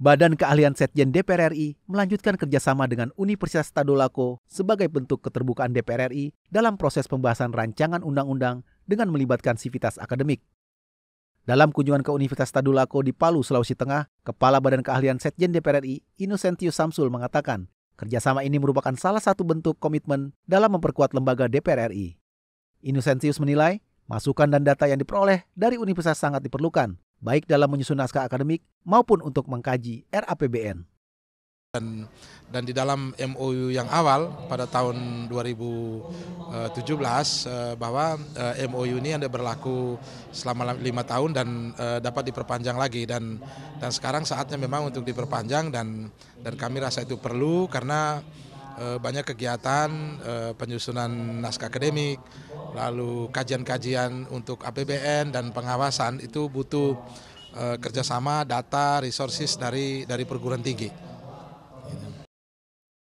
Badan Keahlian Setjen DPR RI melanjutkan kerjasama dengan Universitas Tadulako sebagai bentuk keterbukaan DPR RI dalam proses pembahasan rancangan undang-undang dengan melibatkan sivitas akademik. Dalam kunjungan ke Universitas Tadulako di Palu, Sulawesi Tengah, Kepala Badan Keahlian Setjen DPR RI, Innocentius Samsul mengatakan, kerjasama ini merupakan salah satu bentuk komitmen dalam memperkuat lembaga DPR RI. Innocentius menilai, masukan dan data yang diperoleh dari universitas sangat diperlukan baik dalam menyusun naskah akademik maupun untuk mengkaji RAPBN. Dan, dan di dalam MOU yang awal pada tahun 2017 eh, bahwa eh, MOU ini ada berlaku selama lima tahun dan eh, dapat diperpanjang lagi dan dan sekarang saatnya memang untuk diperpanjang dan dan kami rasa itu perlu karena banyak kegiatan penyusunan naskah akademik lalu kajian-kajian untuk APBN dan pengawasan itu butuh uh, kerjasama data resources dari dari perguruan tinggi.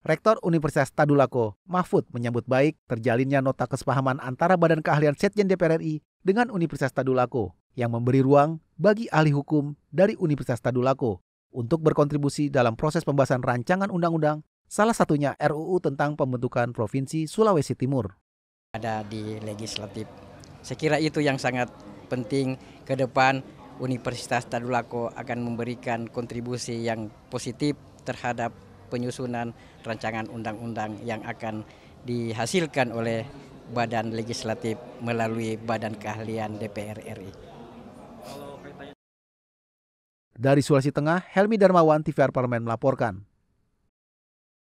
Rektor Universitas Tadulako, Mahfud, menyambut baik terjalinnya nota kesepahaman antara Badan Keahlian Setjen DPR RI dengan Universitas Tadulako yang memberi ruang bagi ahli hukum dari Universitas Tadulako untuk berkontribusi dalam proses pembahasan rancangan undang-undang, salah satunya RUU tentang pembentukan Provinsi Sulawesi Timur ada di legislatif. Saya kira itu yang sangat penting ke depan Universitas Tadulako akan memberikan kontribusi yang positif terhadap penyusunan rancangan undang-undang yang akan dihasilkan oleh badan legislatif melalui badan keahlian DPR RI. Dari Sulawesi Tengah, Helmi Darmawan, TVR Parlemen melaporkan.